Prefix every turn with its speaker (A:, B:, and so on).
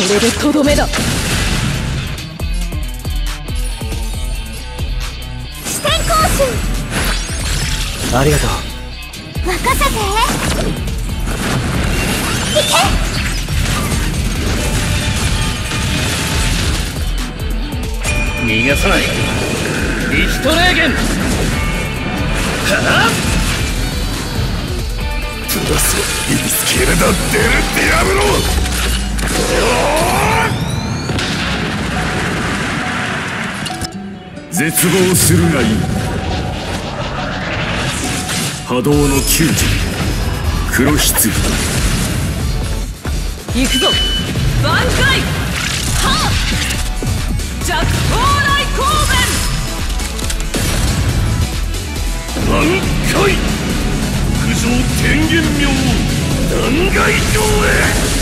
A: れでとどめだ。
B: 視点更新
C: ありがとう。
B: 任せて。いけ。
C: 逃がさない。リヒトレーゲンはあプラスインスケルダ・デル・ディアブロ絶望するがいい波動の窮地黒棺
A: 行くぞ挽回はっ弱砲来光
C: 挽回九条天元明弾劾上へ